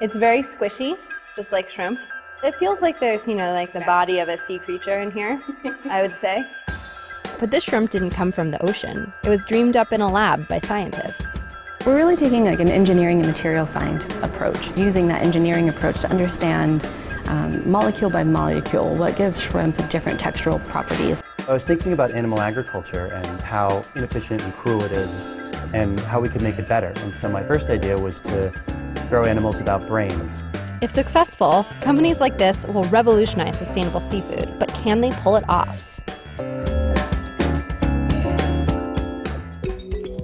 It's very squishy, just like shrimp. It feels like there's, you know, like the body of a sea creature in here, I would say. But this shrimp didn't come from the ocean. It was dreamed up in a lab by scientists. We're really taking like an engineering and material science approach, using that engineering approach to understand um, molecule by molecule what gives shrimp different textural properties. I was thinking about animal agriculture and how inefficient and cruel it is and how we could make it better. And so my first idea was to grow animals without brains. If successful, companies like this will revolutionize sustainable seafood, but can they pull it off?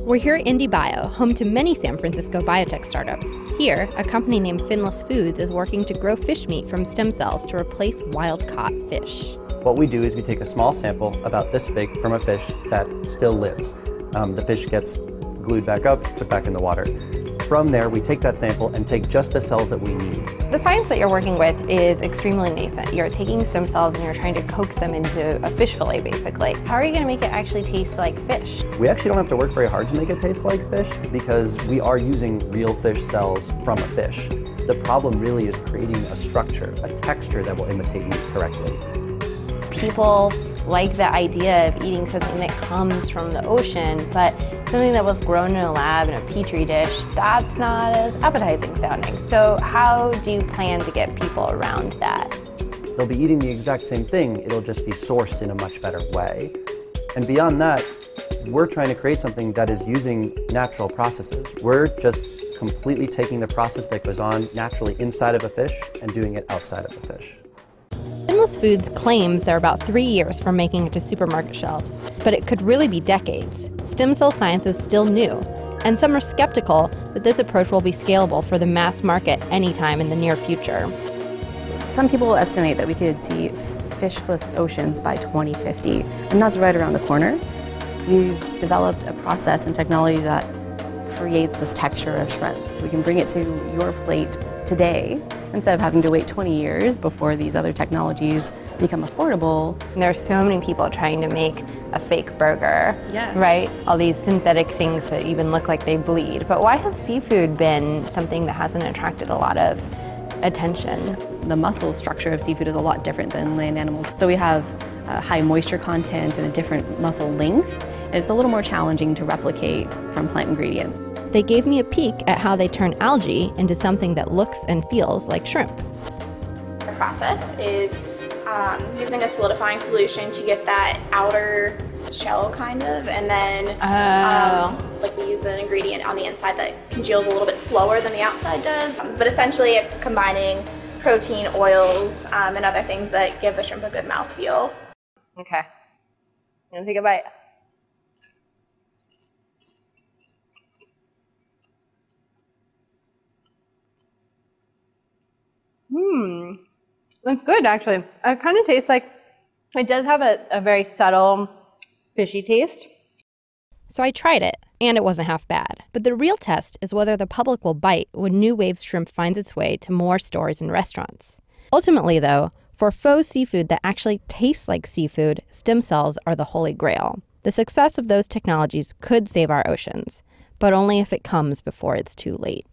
We're here at IndieBio, home to many San Francisco biotech startups. Here, a company named Finless Foods is working to grow fish meat from stem cells to replace wild caught fish. What we do is we take a small sample, about this big, from a fish that still lives. Um, the fish gets glued back up, put back in the water. From there, we take that sample and take just the cells that we need. The science that you're working with is extremely nascent. You're taking stem cells and you're trying to coax them into a fish fillet, basically. How are you going to make it actually taste like fish? We actually don't have to work very hard to make it taste like fish because we are using real fish cells from a fish. The problem really is creating a structure, a texture that will imitate meat correctly people like the idea of eating something that comes from the ocean, but something that was grown in a lab in a petri dish, that's not as appetizing sounding. So how do you plan to get people around that? They'll be eating the exact same thing, it'll just be sourced in a much better way. And beyond that, we're trying to create something that is using natural processes. We're just completely taking the process that goes on naturally inside of a fish and doing it outside of a fish. Finless Foods claims they're about three years from making it to supermarket shelves, but it could really be decades. Stem cell science is still new, and some are skeptical that this approach will be scalable for the mass market anytime in the near future. Some people estimate that we could see fishless oceans by 2050, and that's right around the corner. We've developed a process and technology that creates this texture of shrimp. We can bring it to your plate today instead of having to wait 20 years before these other technologies become affordable. There are so many people trying to make a fake burger, yeah. right? All these synthetic things that even look like they bleed. But why has seafood been something that hasn't attracted a lot of attention? The muscle structure of seafood is a lot different than land animals. So we have a high moisture content and a different muscle length. And it's a little more challenging to replicate from plant ingredients. They gave me a peek at how they turn algae into something that looks and feels like shrimp. The process is um, using a solidifying solution to get that outer shell kind of and then oh. um, like we use an ingredient on the inside that congeals a little bit slower than the outside does but essentially it's combining protein oils um, and other things that give the shrimp a good mouth feel okay i'm gonna take a bite It's good, actually. It kind of tastes like, it does have a, a very subtle fishy taste. So I tried it, and it wasn't half bad. But the real test is whether the public will bite when New Wave shrimp finds its way to more stores and restaurants. Ultimately, though, for faux seafood that actually tastes like seafood, stem cells are the holy grail. The success of those technologies could save our oceans, but only if it comes before it's too late.